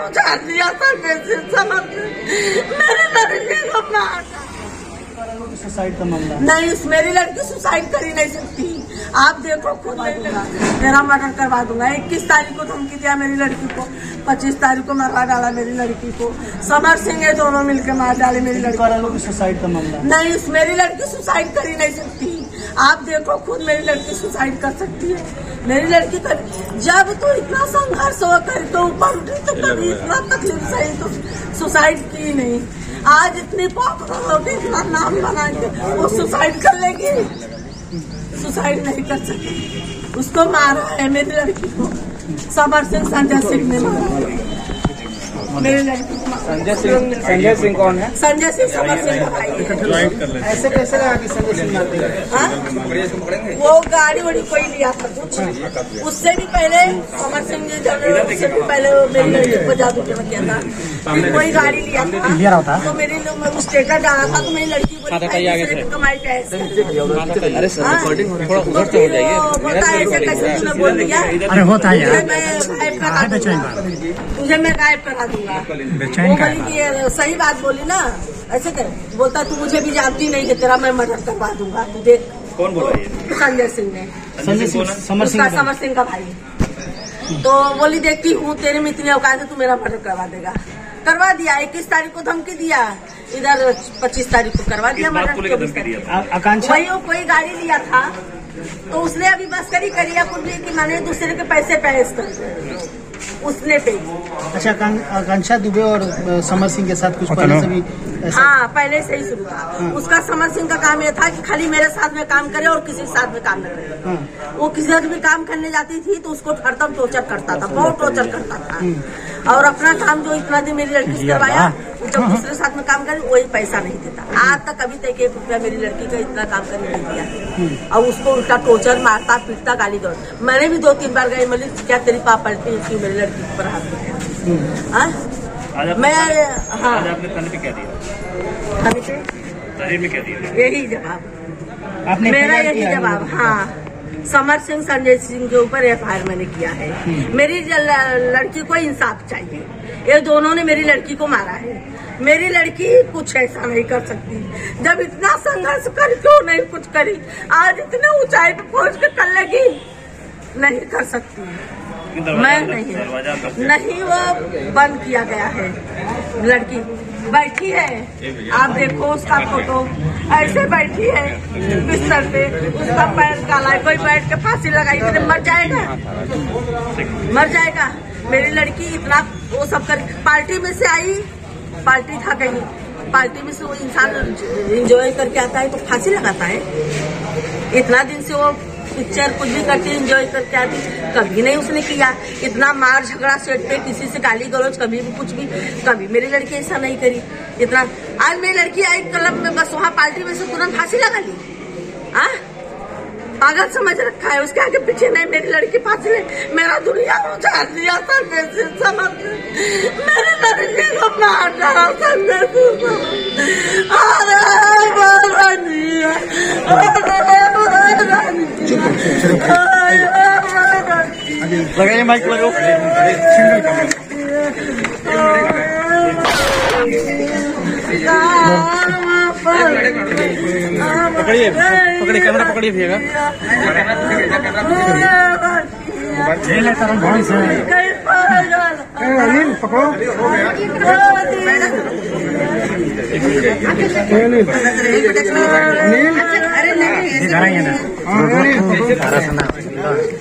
संजय सिंह समझ मेरी लड़की को मार। सुसाइड का मामला नहीं उस मेरी लड़की सुसाइड कर ही नहीं सकती। आप देखो खुद मेरा मर्डर करवा दूँगा। इक्कीस तारीख को धमकी दिया मेरी लड़की को। पच्चीस तारीख को मरवा डाला मेरी लड़की को। समर सिंह है दोनों मिलकर मार डाले मेरी लड़की सुसाइड का मामला नहीं उस मेरी लड़की सुसाइड कर ही नहीं सकती। आप देखो खुद मेरी लड़की सुसाइड कर सकती है। मेरी लड़की कर जब तो इतना संघर्ष हो कर तो ऊपर उठी तो कभी इतना तकलीफ़ सही तो सुसाइड की नहीं। आज इतनी पॉपुलर होगी इतना नाम बनाएँगे, वो सुसाइड कर लेगी। सुसाइड नहीं कर सके। उसको मारा है, मेरी लड़की को। समर सिंह संजय सिंह ने मारा मेरी लड़की। संजय सिंह संजय सिंह कौन है? संजय सिंह समर सिंह का भाई। ऐसे कैसे रहा कि संजय सिंह मारते हाँ? वो गाड़ी वाड़ी कोई लिया था कुछ? उससे भी पहले अमर सिंह जी जब उससे भी पहले मेरी लड़की को जादू टोना किया था। कोई गाड़ी लिया था तो मेरी लोग स्टेटस डाला था तो मेरी लड़की कमाई पे अरे सर हाँ? रिकॉर्डिंग थोड़ा तो उधर से हो जाइए है ऐसे कैसे तूने बोल दिया? अरे होता है यार। मैं गायब करा दूँगा। तुझे मैं गायब करा दूँगा। बोली कि सही बात बोली ना। ऐसे कर बोलता तू मुझे भी जानती नहीं कि तेरा मैं मर्डर करवा दूँगा तू देख। कौन बोला ये? संजय सिंह ने। संजय सिंह समर सिंह का समर सिंह का भाई। तो बोली देखती हूँ तेरे में इतनी औकात है तू मेरा मर्डर करवा देगा। करवा दिया इक्कीस तारीख को धमकी दिया। इधर पच्चीस तारीख को करवा दिया मर्डर लेकर 24 धमकी दिया तारीख था? आ- आकांक्षा? वही वो कोई गाड़ी लिया था। तो उसने अभी बस करी है कुछ कि मैंने दूसरे के पैसे पैस कर। उसने पे। अच्छा आकांक्षा दुबे और समर सिंह के साथ कुछ पहले से भी हाँ पहले से ही शुरू था। हाँ। उसका समर सिंह का काम यह था कि खाली मेरे साथ में काम करे और किसी के साथ में काम न करे। हाँ। वो किसी का भी काम करने जाती थी तो उसको हरदम टोर्चर करता था बहुत टोर्चर करता था। और अपना काम जो इतना दिन मेरी लड़की से करवाया जब दूसरे साथ में काम करे वही पैसा नहीं देता। आज तक अभी तक एक रुपया मेरी लड़की का इतना काम करने नहीं दिया। और उसको उल्टा टोर्चर मारता पीटता गाली दो मैंने भी दो तीन बार गई मलिक क्या तेरी पाप पलटी उसकी मेरी लड़की के ऊपर हाथ। हाँ? मैं हाँ। आज आपने थाने पे क्या दिया? अभी से थाने में क्या दिया? यही जवाब। मेरा यही जवाब हाँ। समर सिंह संजय सिंह के ऊपर एफ़ आई मैंने किया है। मेरी लड़की को इंसाफ चाहिए। ये दोनों ने मेरी लड़की को मारा है। मेरी लड़की कुछ ऐसा नहीं कर सकती। जब इतना संघर्ष कर क्यों नहीं कुछ करी? आज इतने ऊंचाई पे पहुँच के कर लेगी नहीं कर सकती। मैं नहीं। नहीं वो बंद किया गया है। लड़की बैठी है। आप देखो उसका फ़ोटो। ऐसे बैठी है। बिस्तर पे। उसका पैर काला है। कोई बैठ के फांसी लगाई तो मर जाएगा। मर जाएगा। मेरी लड़की इतना वो सब कर पार्टी में से आई। पार्टी था कहीं। पार्टी में से वो इंसान एंजॉय करके आता है तो फांसी लगाता है। इतना दिन से वो पिक्चर कुछ भी करती इंजॉय करके आती। कभी नहीं उसने किया। इतना मार झगड़ा सेट पे किसी से गाली गलौज, कभी भी कुछ भी, कभी मेरी लड़की ऐसा नहीं करी। इतना, आज मेरी लड़की आई क्लब में, बस वहाँ पार्टी में से तुरंत फांसी लगा ली। हाँ? पागल समझ रखा है उसके आगे पीछे नहीं मेरी लड़की पास ले। मेरा दुनिया उजाड़ दिया सिंह समझ। मेरी लड़की को मार डाला बरनिया लगाइए माइक लगाओ। पकड़िए पकड़िए कैमरा पकड़िए भैया नील पकड़ो। दिखाएँगे ना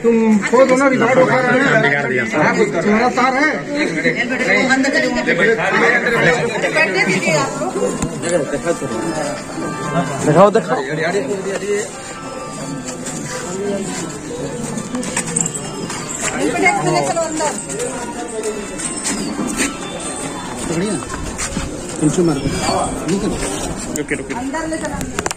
तुम खो ना रिकॉर्ड दिया तुम्हारा तार है। दिखाओ दिखाओ। कंचू मार दो रुके रुके